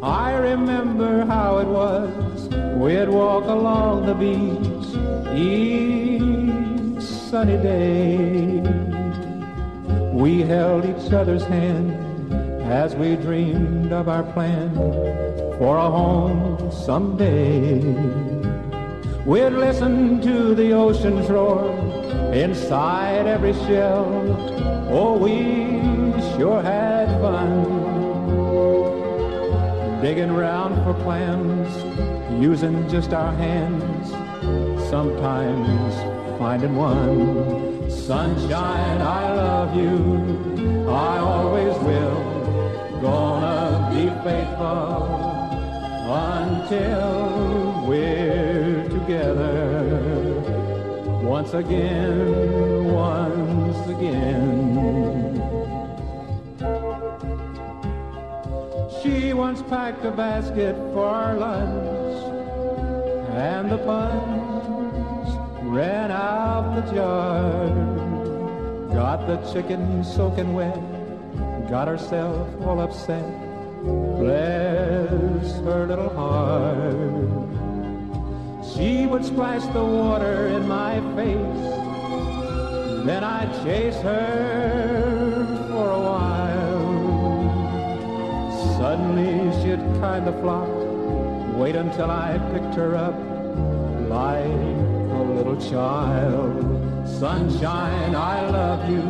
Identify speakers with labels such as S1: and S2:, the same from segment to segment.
S1: remember how it was. We'd walk along the beach each sunny day. We held each other's hand as we dreamed of our plan for a home someday. We'd listen to the ocean's roar inside every shell. Oh, we sure had Digging around for clams, using just our hands, sometimes finding one. Sunshine, I love you, I always will. Gonna be faithful until we're together once again, once packed a basket for our lunch, and the punch ran out the jar. Got the chicken soaking wet, got herself all upset. Bless her little heart. She would splash the water in my face, then I'd chase her for a while. Suddenly she'd kind of flop, wait until I picked her up like a little child. Sunshine, I love you,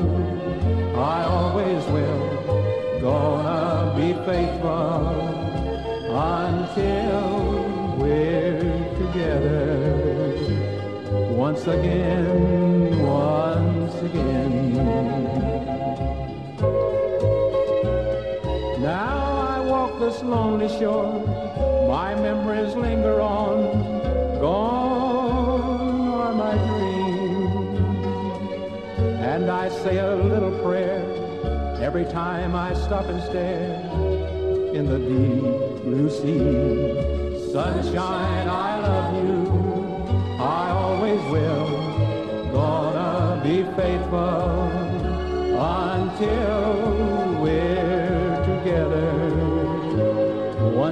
S1: I always will. Gonna be faithful until we're together once again, once again. This lonely shore, my memories linger on, gone are my dreams, and I say a little prayer every time I stop and stare in the deep blue sea. Sunshine, I love you, I always will. Gonna be faithful until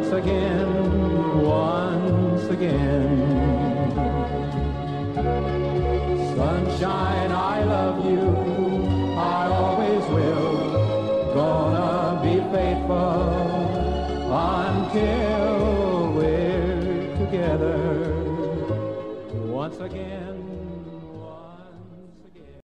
S1: Once again, once again. Sunshine, I love you, I always will. Gonna be faithful until we're together once again.